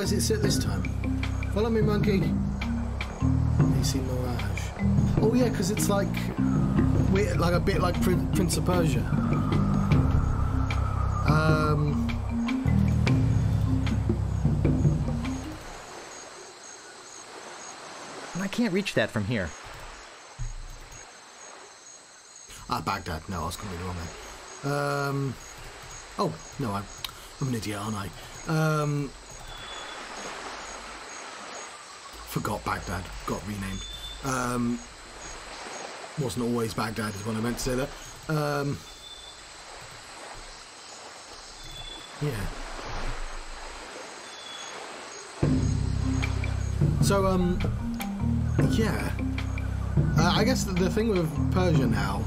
where's it sit this time? Follow me, monkey. AC Mirage. Oh yeah, because it's like, weird, like a bit like Prin- Prince of Persia. Um. I can't reach that from here. Ah, Baghdad. No, I was completely wrong there. Um. Oh no, I'm, I'm an idiot, aren't I? Um. Forgot Baghdad. Got renamed. Um. Wasn't always Baghdad, is what I meant to say there. Um. Yeah. So, um, yeah. Uh, I guess the, the thing with Persia now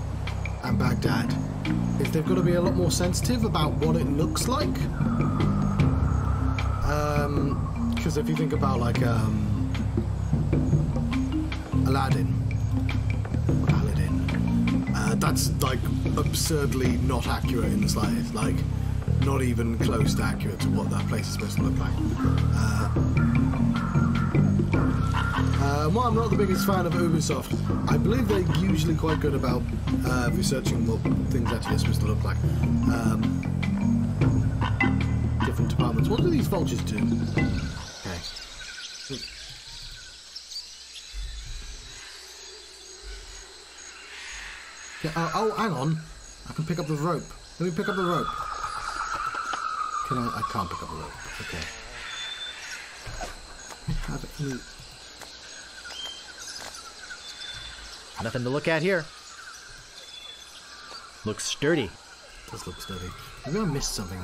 and Baghdad is they've got to be a lot more sensitive about what it looks like. Because if you think about like um, Aladdin, Aladdin, uh, that's like absurdly not accurate in the slightest. Like, not even close to accurate to what that place is supposed to look like. Uh, uh, I'm not the biggest fan of Ubisoft. I believe they're usually quite good about uh, researching what things actually are supposed to look like. Um, different departments. What do these vultures do? Yeah, uh, oh, hang on. I can pick up the rope. Let me pick up the rope. Can I? I can't pick up the rope. Okay. Nothing to look at here. Looks sturdy. does look sturdy. Maybe I missed something.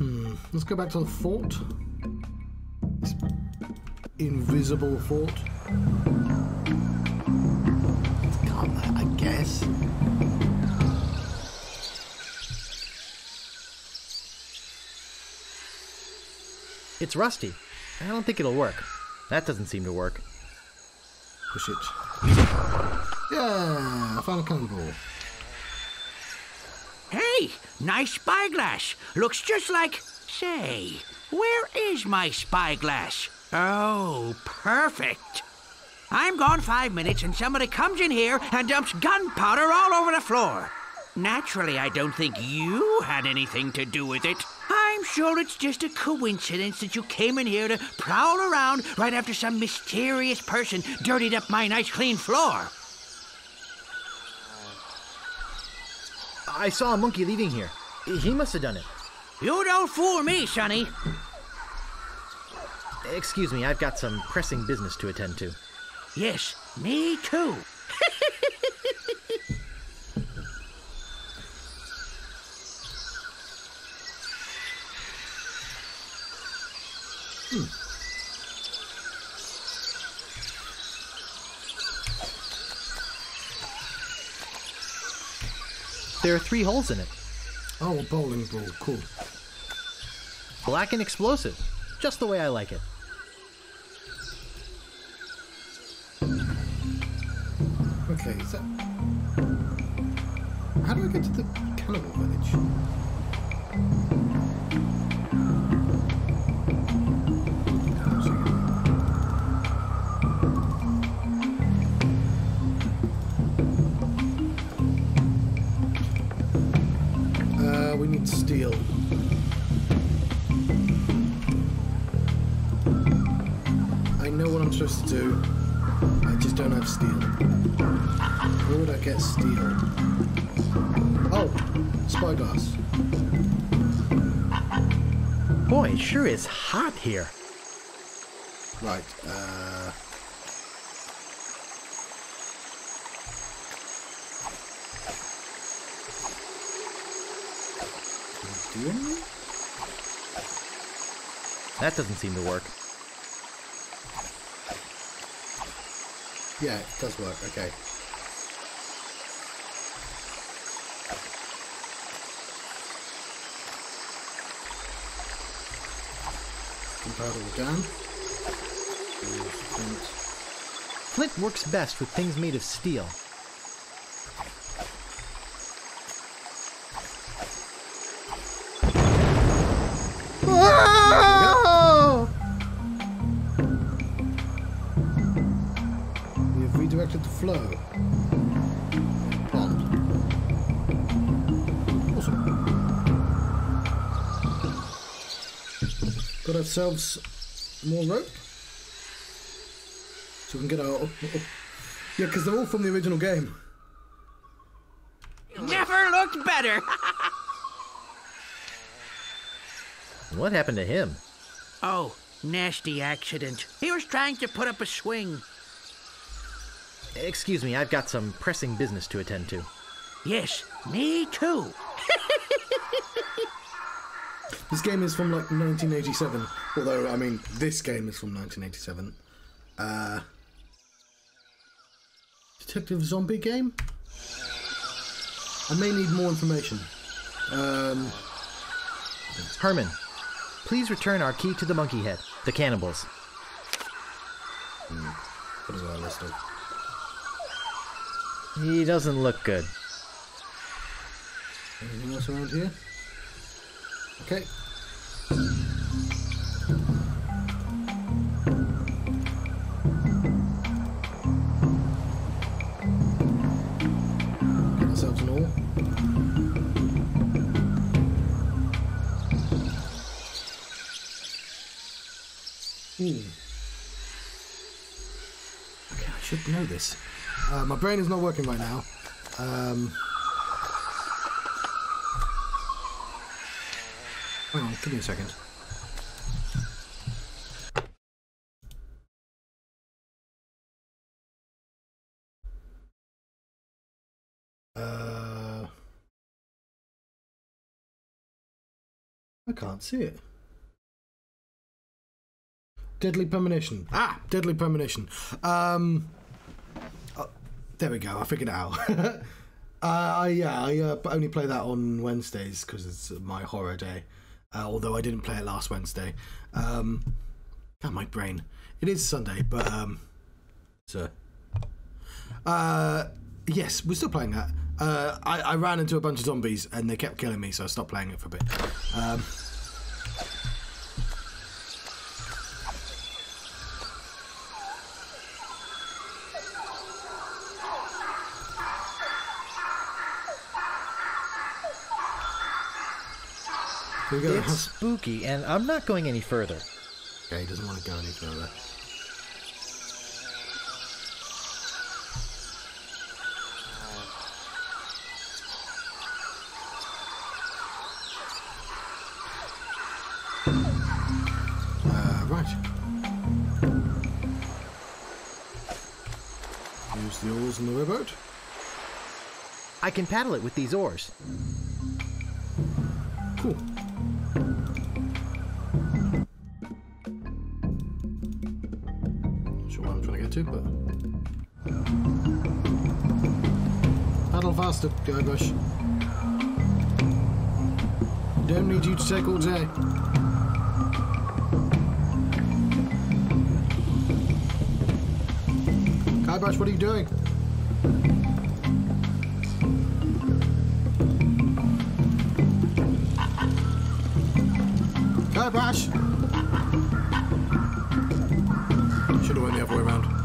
Hmm. Let's go back to the fort. This invisible fort. I guess. It's rusty. I don't think it'll work. That doesn't seem to work. Push it. Yeah, I found a cannonball. Hey, nice spyglass. Looks just like. Say, where is my spyglass? Oh, perfect. I'm gone five minutes and somebody comes in here and dumps gunpowder all over the floor. Naturally, I don't think you had anything to do with it. I'm sure it's just a coincidence that you came in here to prowl around right after some mysterious person dirtied up my nice clean floor. I saw a monkey leaving here. He must have done it. You don't fool me, Sonny. Excuse me, I've got some pressing business to attend to. Yes, me too. Hmm. There are three holes in it. Oh, a bowling ball. Cool. Black and explosive. Just the way I like it. Okay, so how do I get to the cannibal village? Steel. I know what I'm supposed to do. I just don't have steel. Where would I get steel? Oh, spyglass. Boy, it sure is hot here. Right, uh... Can I do anything? That doesn't seem to work. Yeah, it does work, okay. Compatible down. Flint works best with things made of steel. Ourselves more rope. So we can get our. Up, up. Yeah, because they're all from the original game. Never looked better. What happened to him? oh, nasty accident. He was trying to put up a swing. Excuse me, I've got some pressing business to attend to. Yes, me too. This game is from like 1987. Although, I mean, this game is from 1987. Uh, Detective Zombie game? I may need more information. Um, Herman, please return our key to the monkey head, the cannibals. what is our list of? He doesn't look good. Anything else around here? Okay. Get ourselves an oar. Hmm. Okay, I should know this. Uh, my brain is not working right now. Um, Hang on, give me a second. Uh, I can't see it. Deadly premonition. Ah, deadly premonition. Um, uh, there we go. I figured it out. uh, I yeah, I uh, only play that on Wednesdays because it's my horror day. Uh, although I didn't play it last Wednesday. Um, God, my brain. It is Sunday, but um, so. Uh, yes, we're still playing that. Uh, I, I ran into a bunch of zombies and they kept killing me, so I stopped playing it for a bit. Um, here. It's spooky, and I'm not going any further. Okay, he doesn't want to go any further. Uh, right. Use the oars in the rowboat. I can paddle it with these oars. Cool. But. Paddle faster, Guybrush. Don't need you to take all day. Guybrush, what are you doing? Guybrush! Should have went the other way around.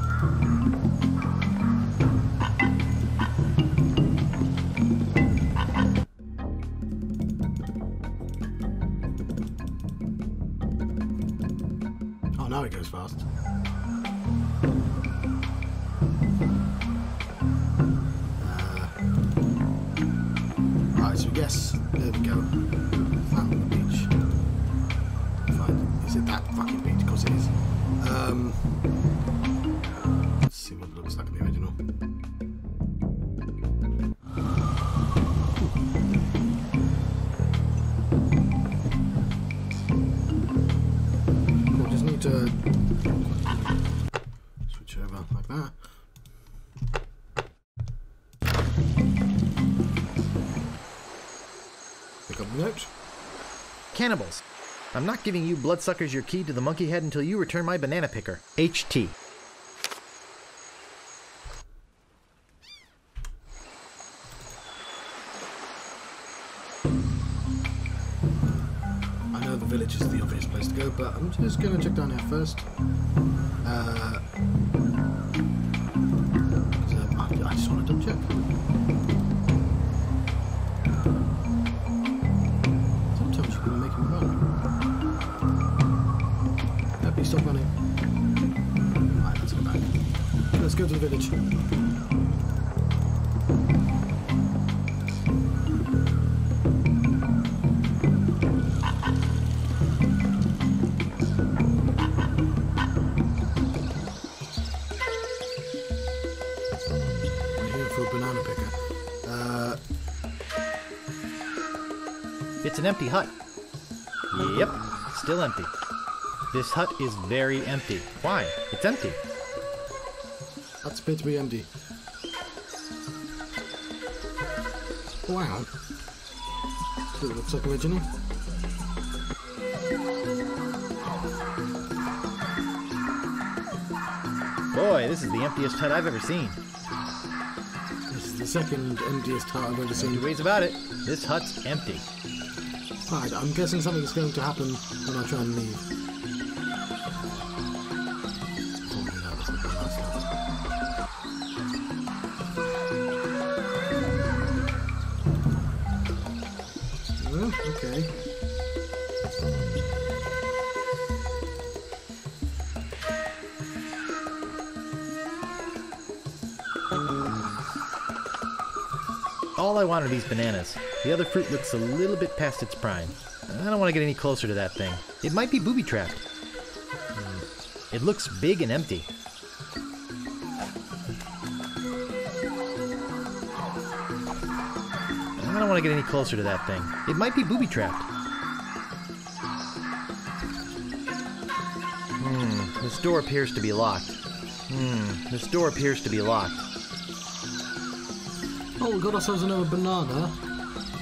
cannibals. I'm not giving you bloodsuckers your key to the monkey head until you return my banana picker. HT. I know the village is the obvious place to go, but I'm just going to check down here first. Uh, the village. Uh, It's an empty hut. Yep, still empty. This hut is very empty. Why? It's empty. Appeared to be empty. Wow. It looks like originally. Boy, this is the emptiest hut I've ever seen. This is the second emptiest hut I've ever seen. Two ways about it. This hut's empty. Alright, I'm guessing something's going to happen when I try and leave. Okay. All I want are these bananas. The other fruit looks a little bit past its prime. I don't want to get any closer to that thing. It might be booby trapped. Hmm. It looks big and empty. Don't want to get any closer to that thing. It might be booby trapped. Hmm, this door appears to be locked. Hmm, this door appears to be locked. Oh, we got ourselves another banana.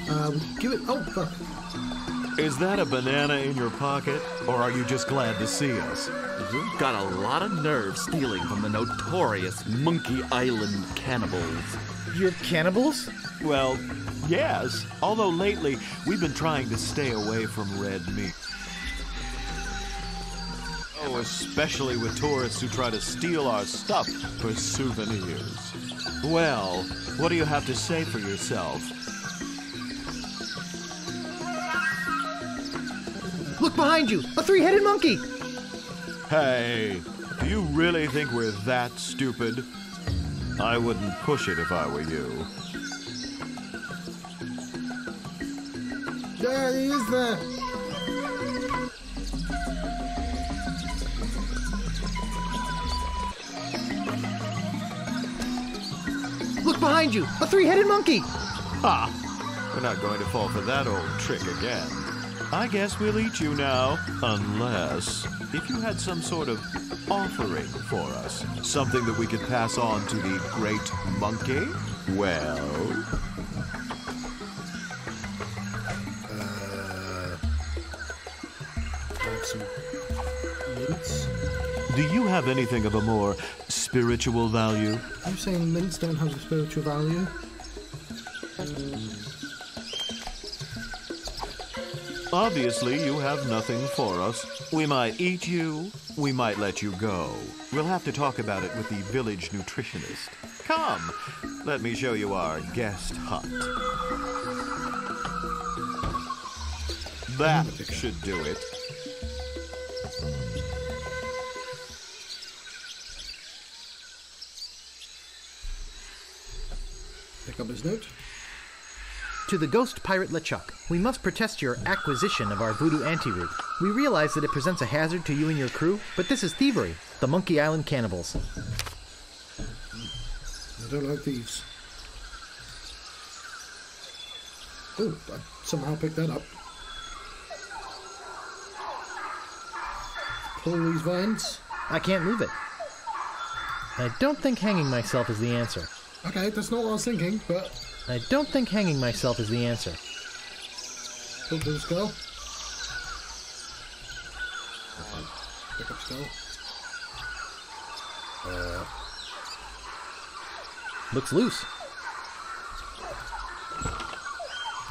Uh, give it. Oh, fuck. Is that a banana in your pocket, or are you just glad to see us? You've got a lot of nerve stealing from the notorious Monkey Island cannibals. You're cannibals? Well, yes. Although lately, we've been trying to stay away from red meat. Oh, especially with tourists who try to steal our stuff for souvenirs. Well, what do you have to say for yourself? Look behind you! A three headed monkey! Hey, do you really think we're that stupid? I wouldn't push it if I were you. There he is there. Look behind you! A three headed monkey! Ha! We're not going to fall for that old trick again. I guess we'll eat you now. Unless, if you had some sort of offering for us, something that we could pass on to the great monkey, well. Some mints. Do you have anything of a more spiritual value? Are you saying mints don't have a spiritual value? Obviously, you have nothing for us. We might eat you, we might let you go. We'll have to talk about it with the village nutritionist. Come, let me show you our guest hut. That should do it. Up his note. To the ghost pirate LeChuck, we must protest your acquisition of our voodoo antiroot. We realize that it presents a hazard to you and your crew, but this is thievery. The Monkey Island Cannibals. I don't like thieves. Oh, I somehow picked that up. Pull these vines. I can't move it. I don't think hanging myself is the answer. Okay, that's not what I was thinking, but I don't think hanging myself is the answer. pull to the skull. Pick up skull. Uh, looks loose.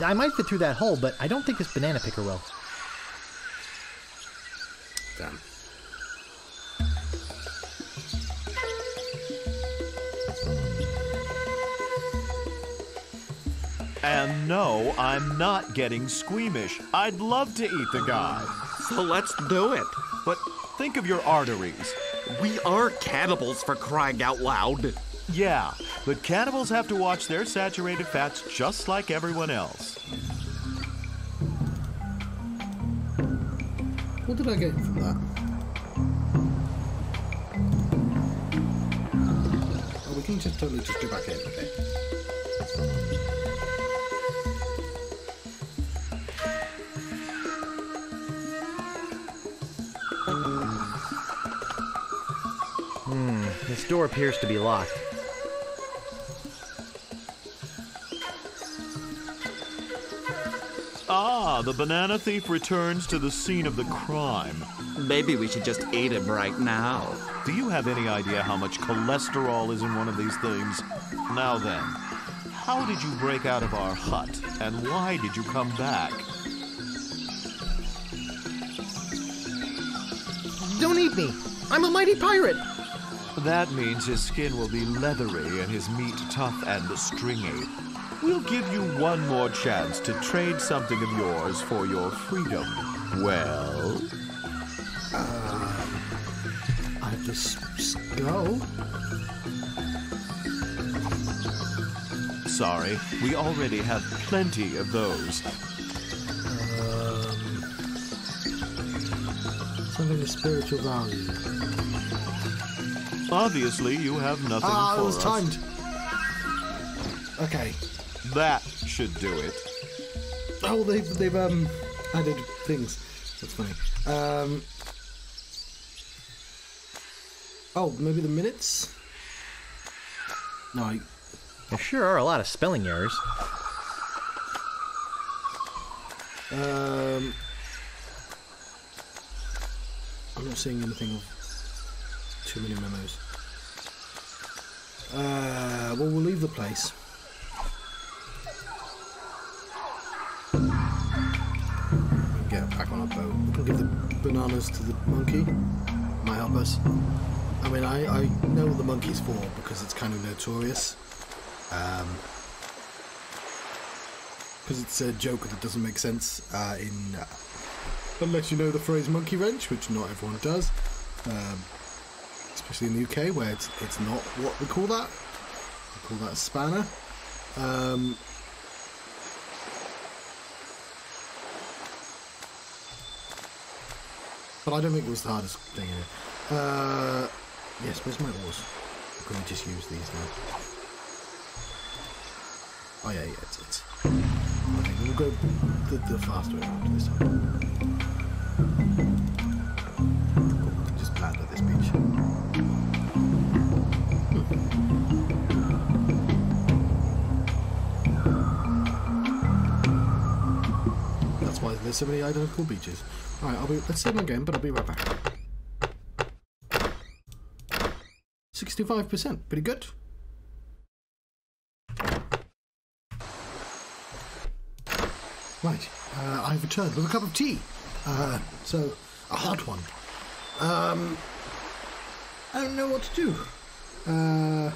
I might fit through that hole, but I don't think this banana picker will. Damn. And no, I'm not getting squeamish. I'd love to eat the guy. So let's do it. But think of your arteries. We are cannibals for crying out loud. Yeah, but cannibals have to watch their saturated fats just like everyone else. What did I get from that? Oh, we can just totally just go back in, okay. Door appears to be locked. Ah, the banana thief returns to the scene of the crime. Maybe we should just eat him right now. Do you have any idea how much cholesterol is in one of these things? Now then, how did you break out of our hut, and why did you come back? Don't eat me! I'm a mighty pirate! That means his skin will be leathery and his meat tough and stringy. We'll give you one more chance to trade something of yours for your freedom. Well, I have this skull. sorry, we already have plenty of those. Um, something of spiritual value. Obviously, you have nothing Ah, for it was us. timed. Okay. That should do it. Oh, they've they've um added things. That's funny. Um. Oh, maybe the minutes. No, I, There sure are a lot of spelling errors. um. I'm not seeing anything of too many memos. Uh, well, we'll leave the place. Get back on our boat. We can give the bananas to the monkey. Might help us. I mean, I, I know what the monkey's for because it's kind of notorious. Um, because it's a joke that doesn't make sense uh, in uh, unless you know the phrase monkey wrench, which not everyone does. Um, especially in the UK, where it's it's not what we call that. We call that a spanner. Um, but I don't think it was the hardest thing here. Uh, yes, where's my oars? Can we just use these now? Oh yeah, yeah, it's, it's we'll go the, the fast way around this time. There's so many identical beaches. Alright, I'll be let's see them again, but I'll be right back. 65%, pretty good. Right, uh, I've returned with a cup of tea. Uh, so, a hot one. Um, I don't know what to do. Uh,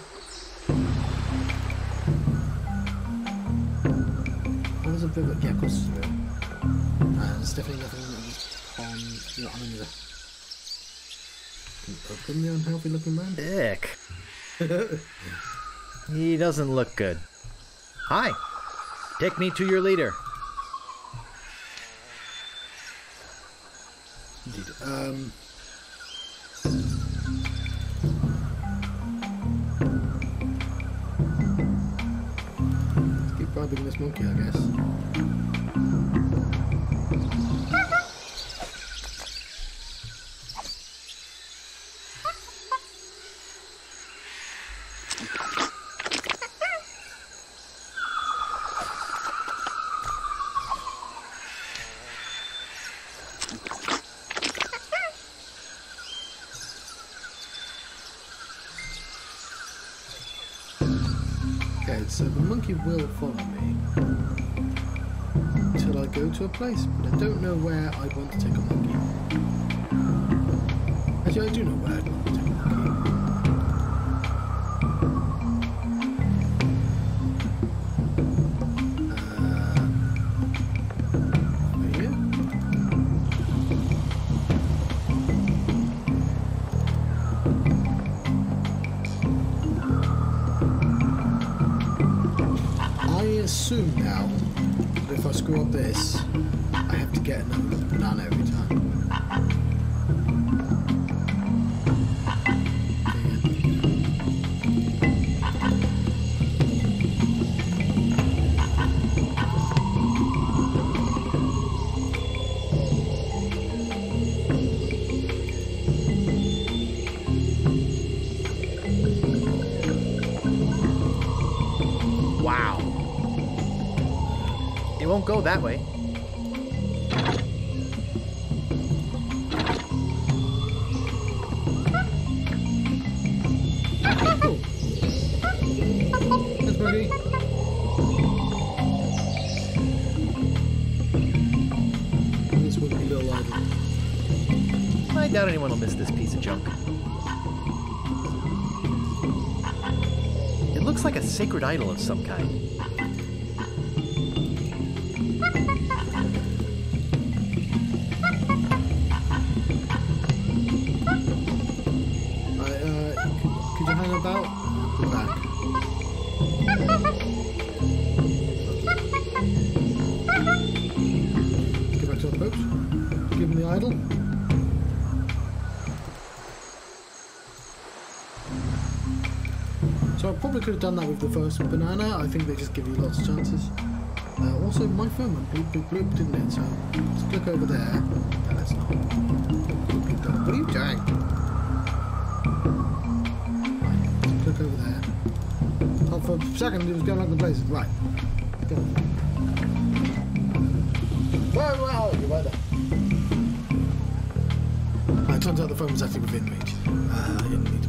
what was a vivid? Yeah, of course. Uh, there's definitely nothing on, you know, on any the. You open the unhealthy looking man? Ick. he doesn't look good. Hi. Take me to your leader. Indeed. Um, keep bribing this monkey, I guess. You will follow me until I go to a place, but I don't know where I want to take a monkey. Actually, I do know where I want to take go that way. I doubt anyone will miss this piece of junk. It looks like a sacred idol of some kind. So I probably could have done that with the first banana. I think they just give you lots of chances. Uh, also, my phone went bloop bloop bloop, didn't it? So just click over there. No, that's not. What are you doing? Right, click over there. Oh, for a second it was going like the blazes. Right. Go. Whoa, whoa, you're right there. It turns out the phone was actually within reach. Uh, I didn't need to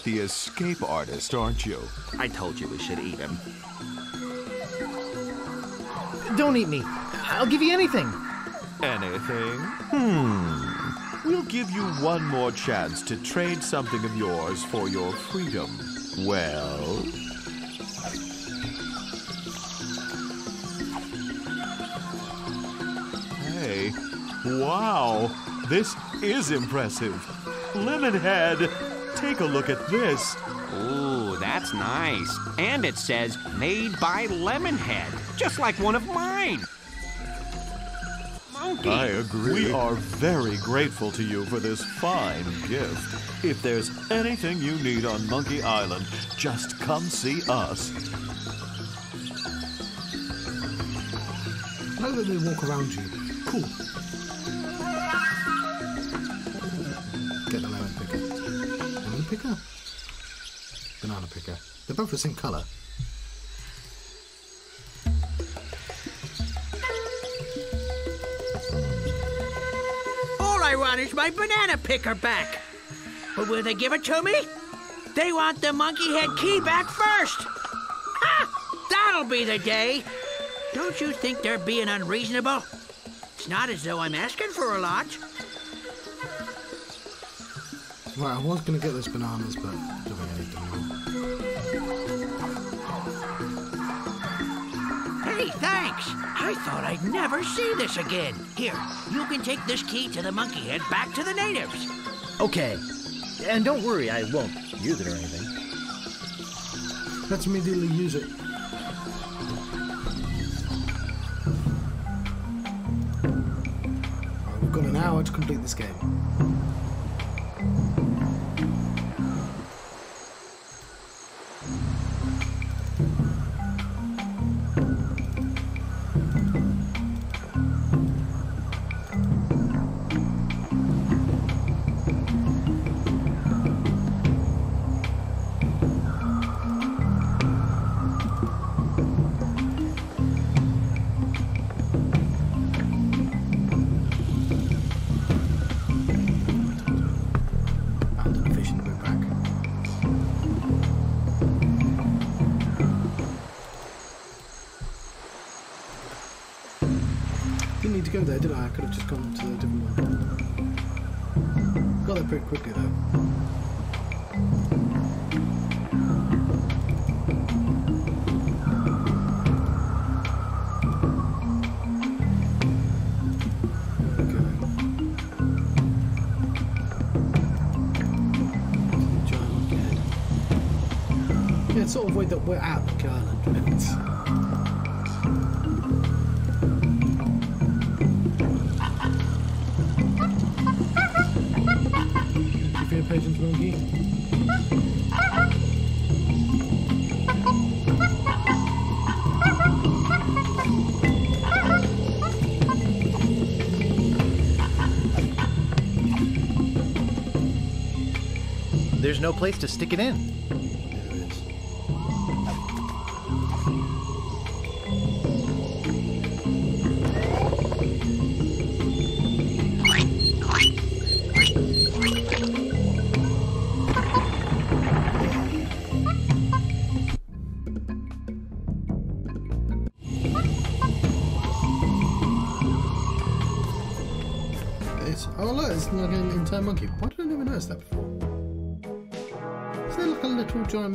quite the escape artist, aren't you? I told you we should eat him. Don't eat me. I'll give you anything. Anything? Hmm. We'll give you one more chance to trade something of yours for your freedom. Well, hey, wow, this is impressive. Lemonhead, take a look at this. Ooh, that's nice. And it says made by Lemonhead, just like one of mine. Monkey. I agree. We are very grateful to you for this fine gift. If there's anything you need on Monkey Island, just come see us. I like that they walk around you. Cool. Both the same colour. Hmm. All I want is my banana picker back. But will they give it to me? They want the monkey head key back first. Ha! That'll be the day. Don't you think they're being unreasonable? It's not as though I'm asking for a lot. Right, I was going to get those bananas, but Hey, thanks. I thought I'd never see this again. Here, you can take this key to the monkey head back to the natives. Okay. And don't worry, I won't use it or anything. Let's immediately use it. Right, we've got an hour to complete this game. There, did I? I could have just gone to a different one. Got there pretty quickly though. Sort of way that we're at Monkey There's no place to stick it in.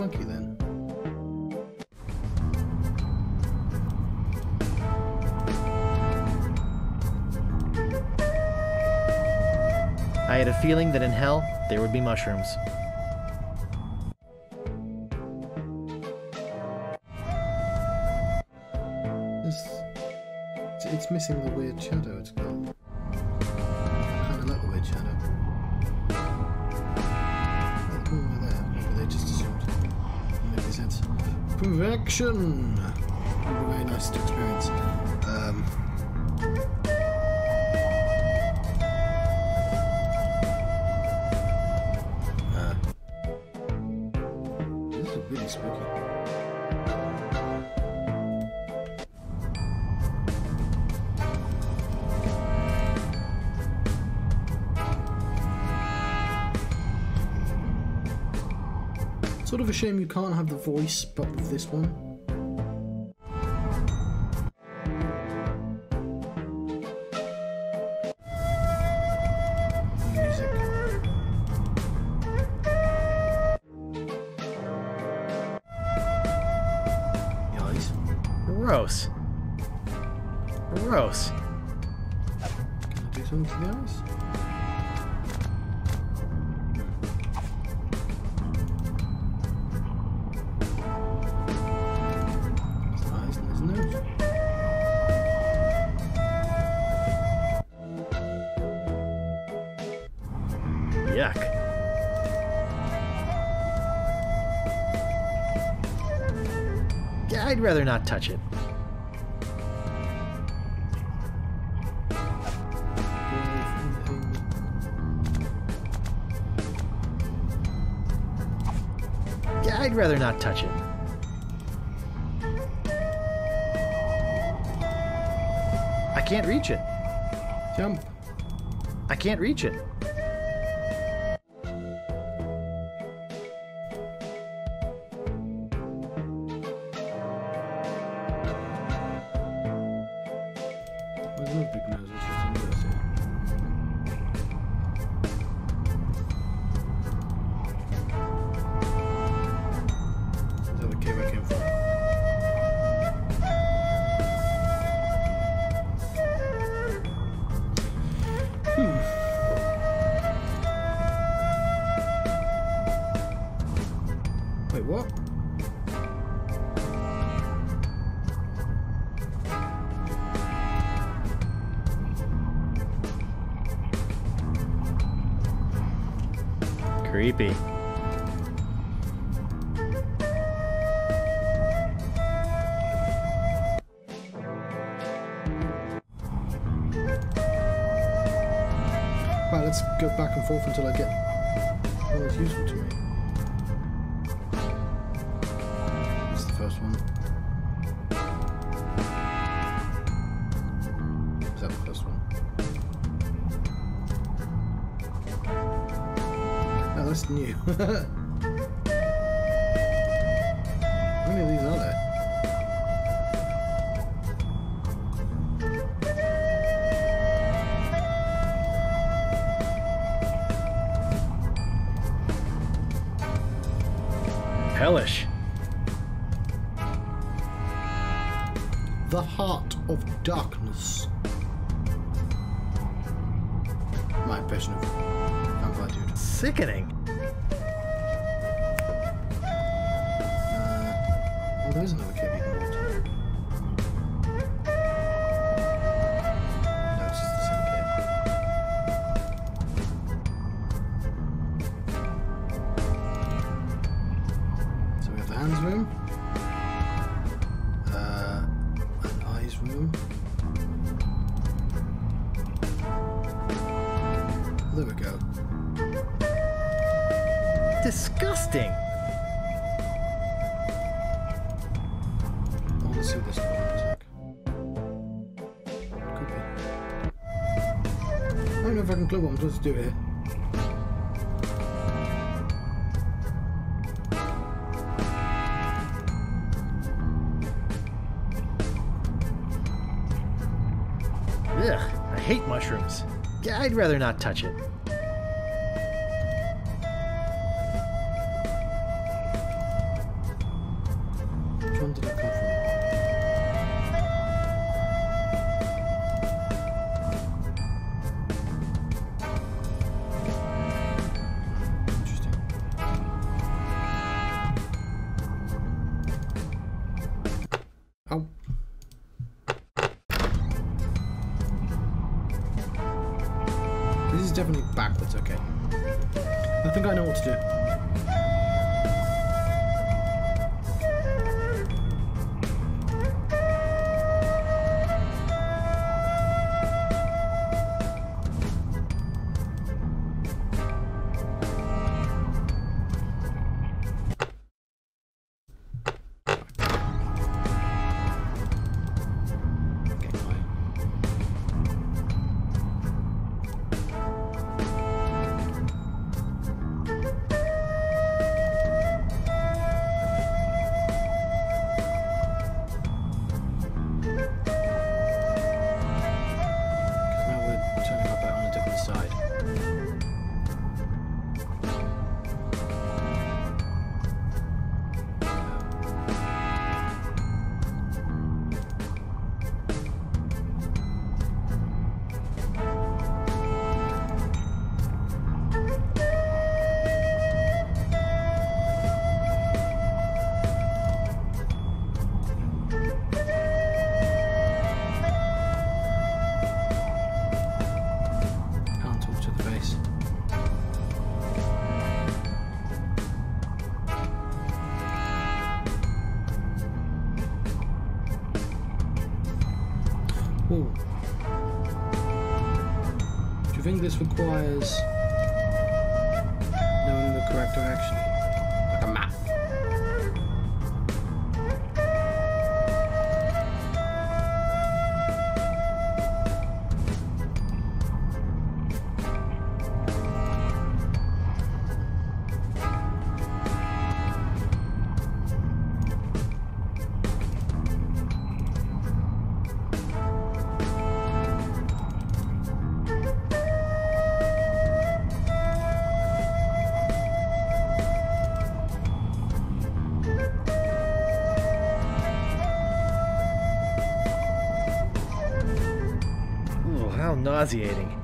Monkey then? I had a feeling that in hell there would be mushrooms. It's, it's, missing the weird shadow it's got. Be very nice to experience. Shame you can't have the voice, but with this one. I'd rather not touch it. Yeah, I'd rather not touch it. I can't reach it. Jump. I can't reach it. Forth until I get relish. The Heart of Darkness. My impression of Vampire Dude. Sickening. let's do it. Ugh, I hate mushrooms. Yeah, I'd rather not touch it. definitely backwards, okay. I think I know what to do. direction. nauseating.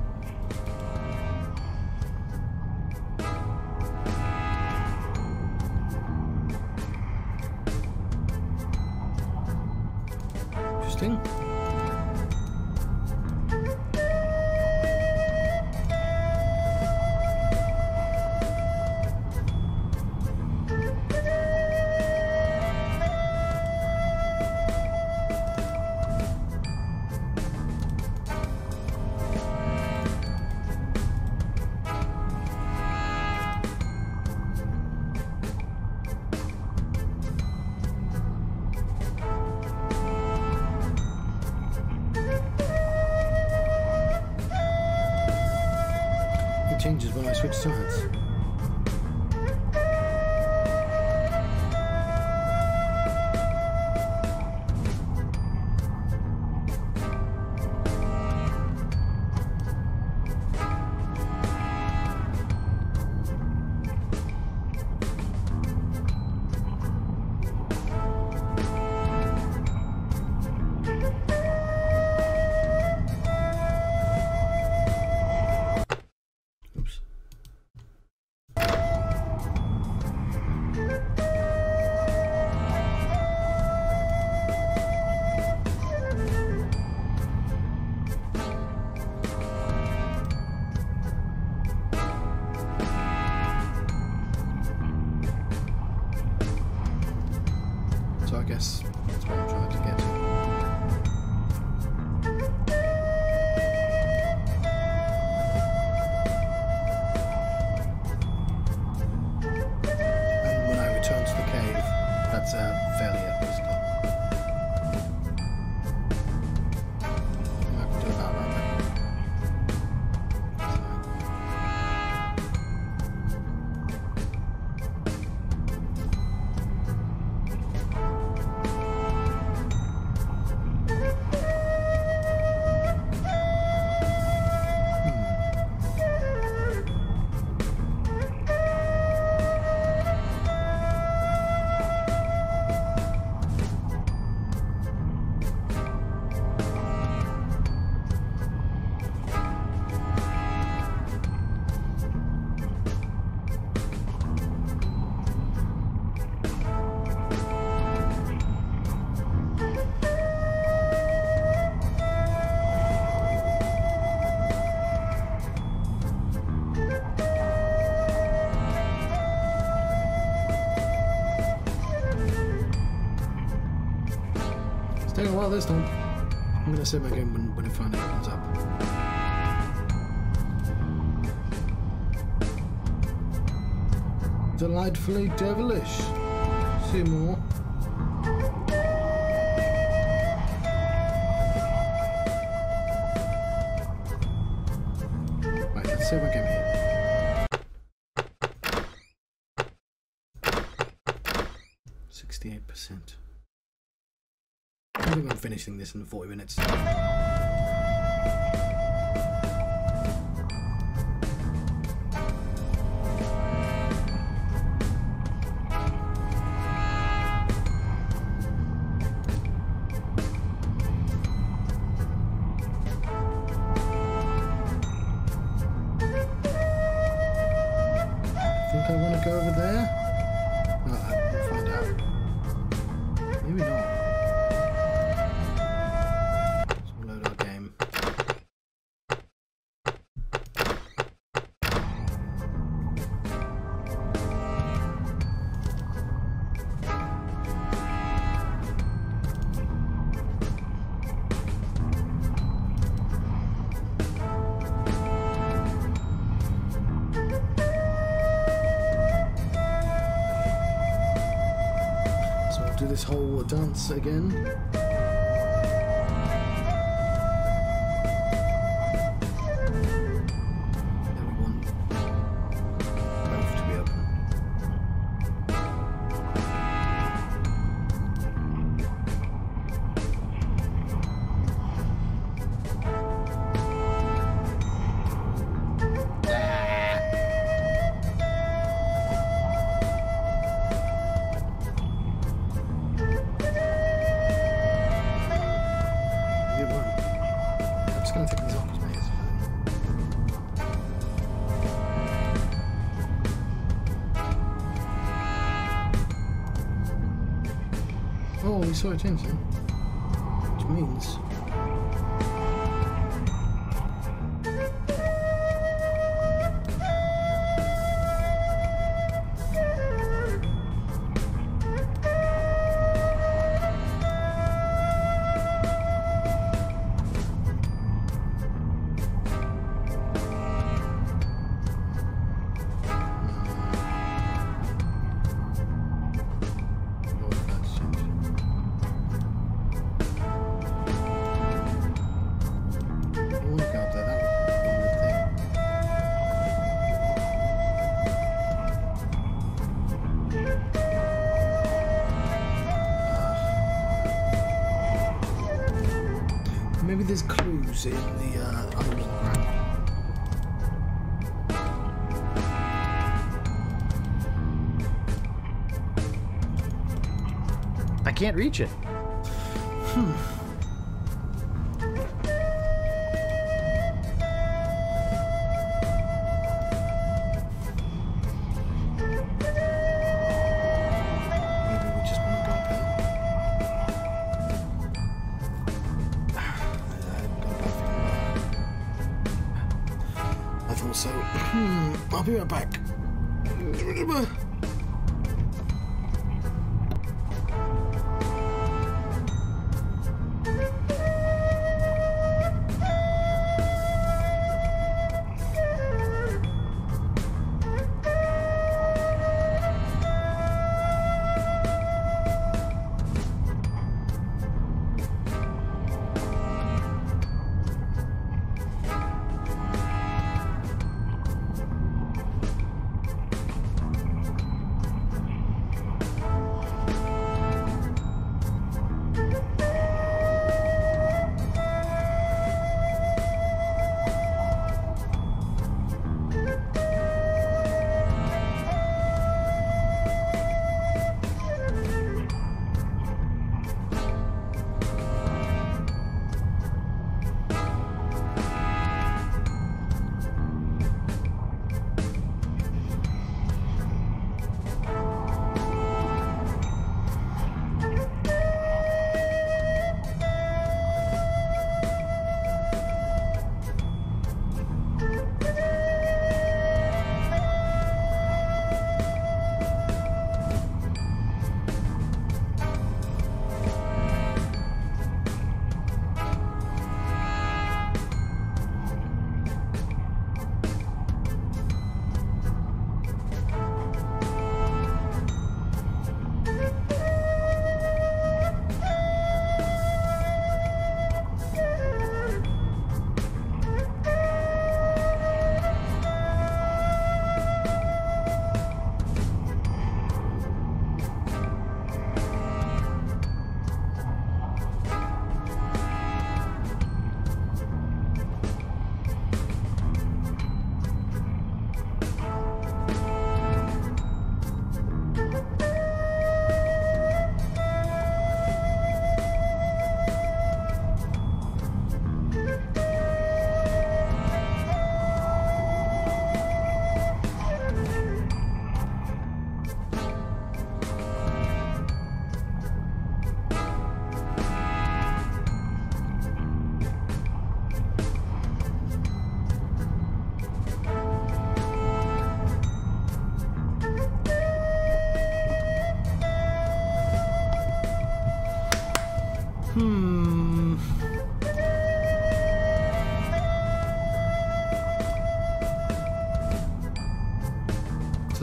Tell you what, this time, I'm going to save my game when, when it finally opens up. delightfully devilish. See more. finishing this in 40 minutes. again. so changed it. the uh. I can't reach it. back.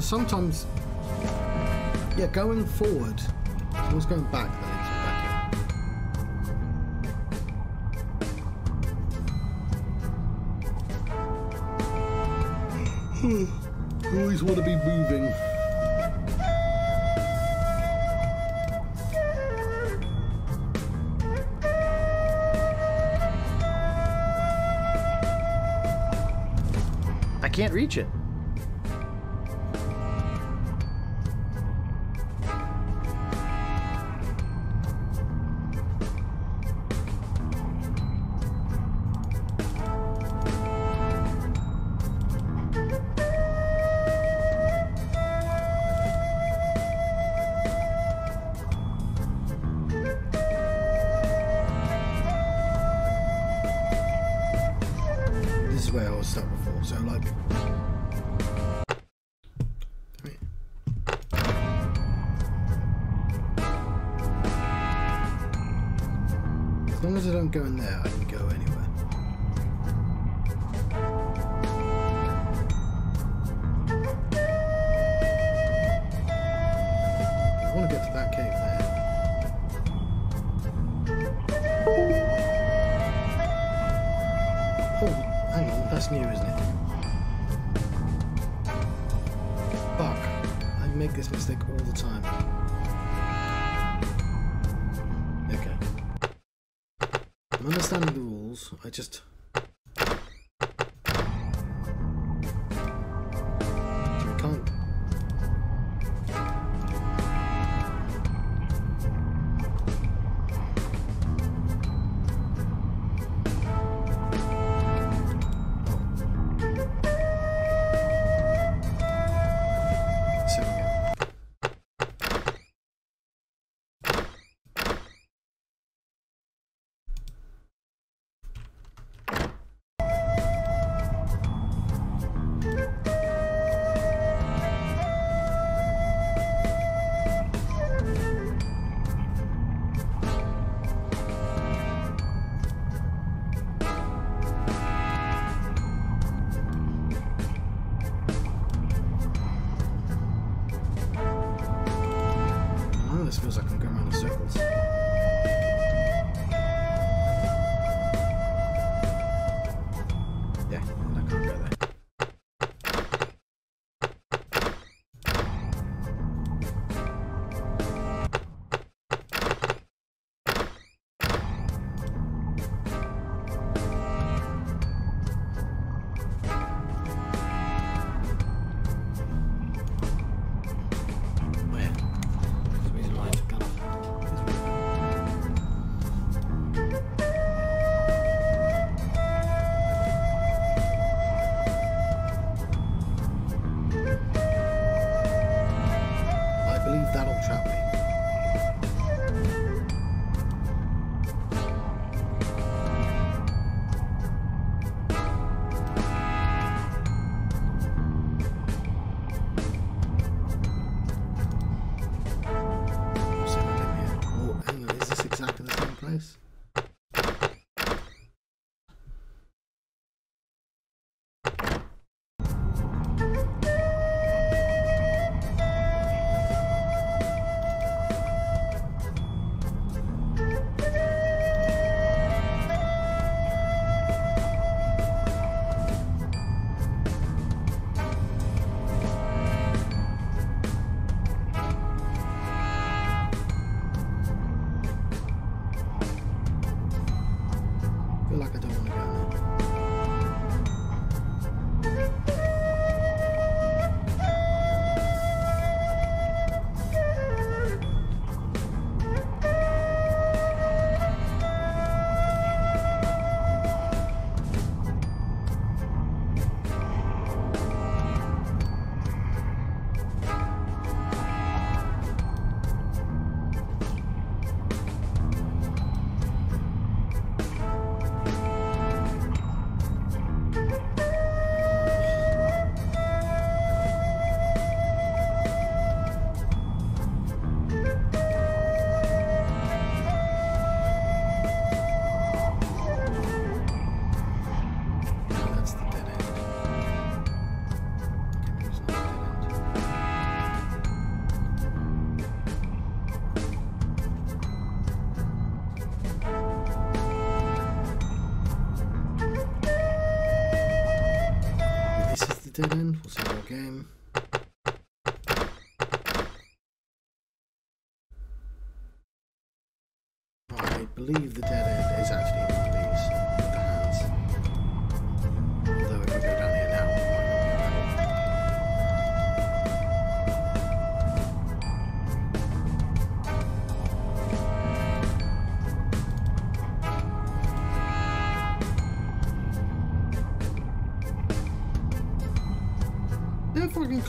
sometimes, yeah, going forward. I was going back then. Hmm, always want to be moving. I can't reach it.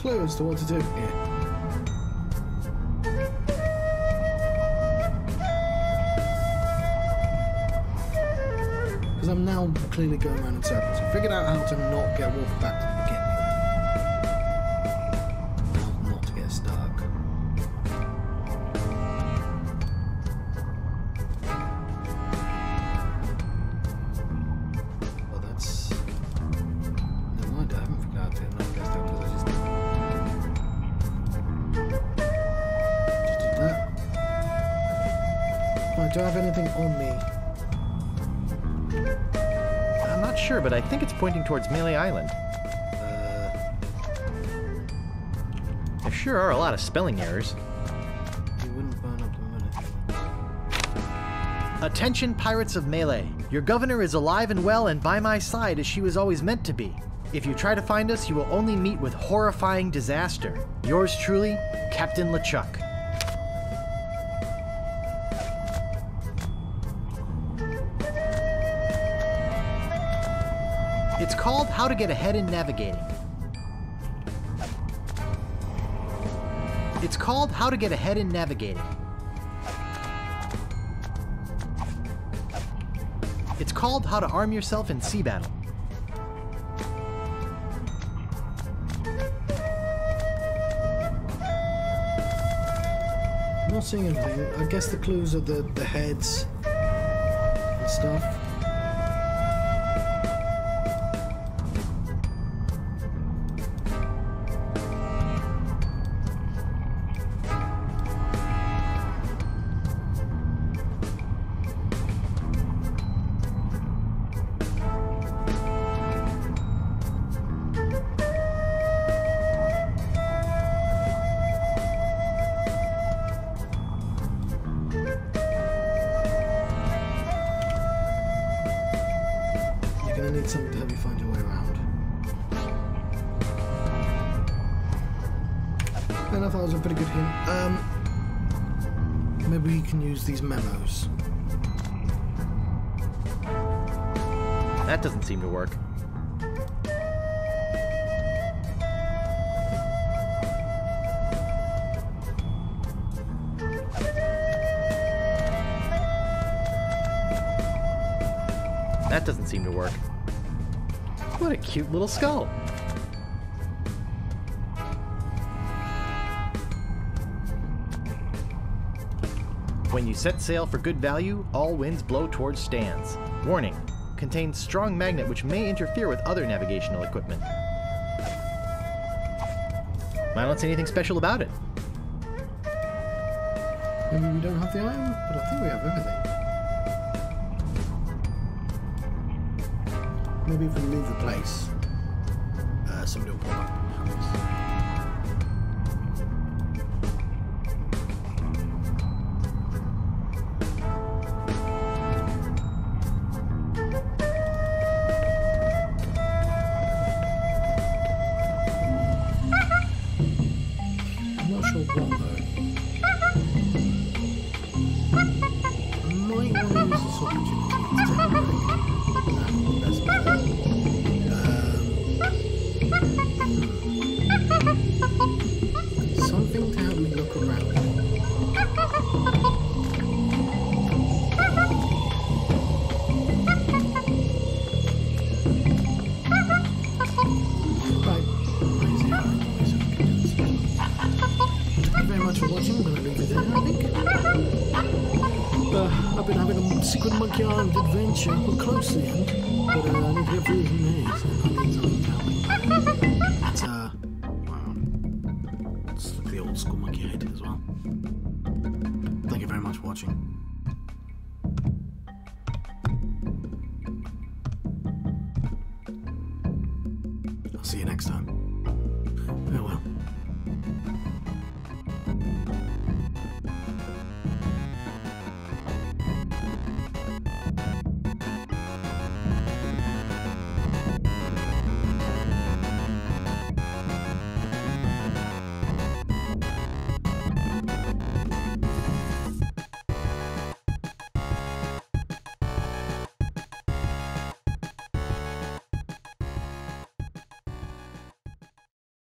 Clue as to what to do here. Because I'm now clearly going around in circles. I figured out how to not get walked back pointing towards Melee Island. Uh, There sure are a lot of spelling errors. you wouldn't burn up the munition. Attention, pirates of Melee. Your governor is alive and well and by my side as she was always meant to be. If you try to find us, you will only meet with horrifying disaster. Yours truly, Captain LeChuck. How to Get Ahead in Navigating. It's called How to Get Ahead in Navigating. It's called How to Arm Yourself in Sea Battle. I'm not seeing anything. I guess the clues are the, the heads and stuff. Little skull. When you set sail for good value, all winds blow towards stands. Warning contains strong magnet which may interfere with other navigational equipment. I don't see anything special about it. Maybe we don't have the iron, but I think we have everything. Maybe we leave the place,